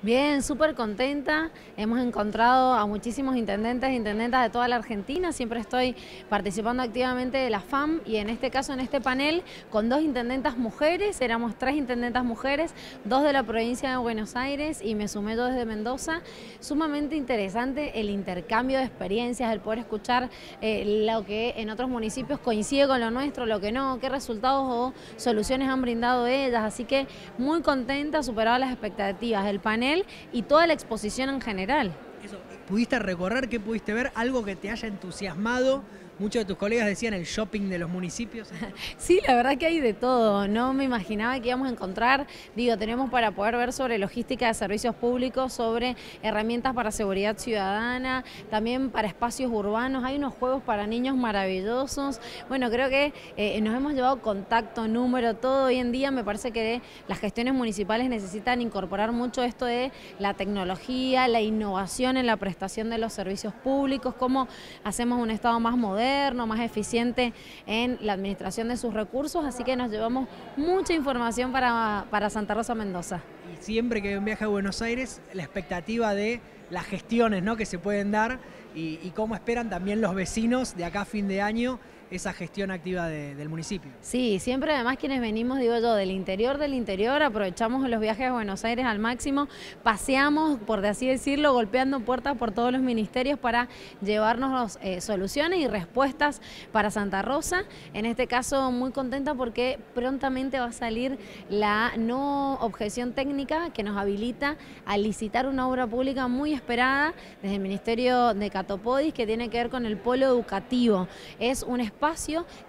Bien, súper contenta. Hemos encontrado a muchísimos intendentes e intendentas de toda la Argentina. Siempre estoy participando activamente de la FAM y en este caso, en este panel, con dos intendentas mujeres. Éramos tres intendentas mujeres, dos de la provincia de Buenos Aires y me sumé yo desde Mendoza. Sumamente interesante el intercambio de experiencias, el poder escuchar eh, lo que en otros municipios coincide con lo nuestro, lo que no, qué resultados o soluciones han brindado ellas. Así que muy contenta, superado las expectativas. El panel y toda la exposición en general. ¿Pudiste recorrer? ¿Qué pudiste ver? ¿Algo que te haya entusiasmado? Muchos de tus colegas decían el shopping de los municipios. Sí, la verdad que hay de todo. No me imaginaba que íbamos a encontrar. Digo, tenemos para poder ver sobre logística de servicios públicos, sobre herramientas para seguridad ciudadana, también para espacios urbanos. Hay unos juegos para niños maravillosos. Bueno, creo que eh, nos hemos llevado contacto, número, todo. Hoy en día me parece que las gestiones municipales necesitan incorporar mucho esto de la tecnología, la innovación en la prestación de los servicios públicos, cómo hacemos un Estado más moderno más eficiente en la administración de sus recursos, así que nos llevamos mucha información para, para Santa Rosa Mendoza. Y siempre que hay un viaje a Buenos Aires, la expectativa de las gestiones ¿no? que se pueden dar y, y cómo esperan también los vecinos de acá a fin de año esa gestión activa del municipio. Sí, siempre además quienes venimos, digo yo, del interior del interior, aprovechamos los viajes a Buenos Aires al máximo, paseamos, por así decirlo, golpeando puertas por todos los ministerios para llevarnos eh, soluciones y respuestas para Santa Rosa. En este caso, muy contenta porque prontamente va a salir la no objeción técnica que nos habilita a licitar una obra pública muy esperada desde el Ministerio de Catopodis que tiene que ver con el polo educativo. Es un espacio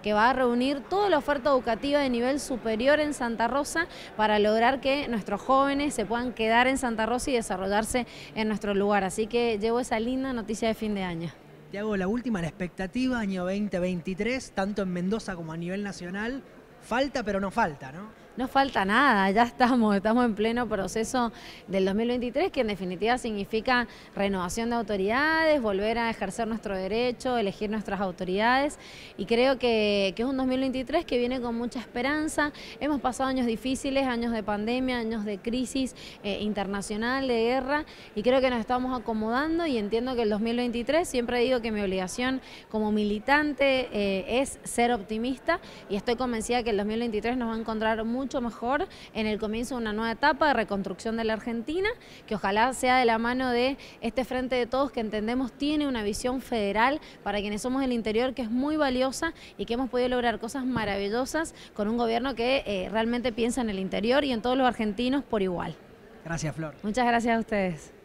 que va a reunir toda la oferta educativa de nivel superior en Santa Rosa para lograr que nuestros jóvenes se puedan quedar en Santa Rosa y desarrollarse en nuestro lugar. Así que llevo esa linda noticia de fin de año. Te la última, la expectativa año 2023, tanto en Mendoza como a nivel nacional. Falta, pero no falta, ¿no? No falta nada, ya estamos, estamos en pleno proceso del 2023, que en definitiva significa renovación de autoridades, volver a ejercer nuestro derecho, elegir nuestras autoridades. Y creo que, es un 2023 que viene con mucha esperanza. Hemos pasado años difíciles, años de pandemia, años de crisis eh, internacional, de guerra, y creo que nos estamos acomodando y entiendo que el 2023, siempre digo que mi obligación como militante eh, es ser optimista y estoy convencida que el 2023 nos va a encontrar mucho mejor en el comienzo de una nueva etapa de reconstrucción de la Argentina, que ojalá sea de la mano de este Frente de Todos que entendemos tiene una visión federal para quienes somos del interior que es muy valiosa y que hemos podido lograr cosas maravillosas con un gobierno que eh, realmente piensa en el interior y en todos los argentinos por igual. Gracias, Flor. Muchas gracias a ustedes.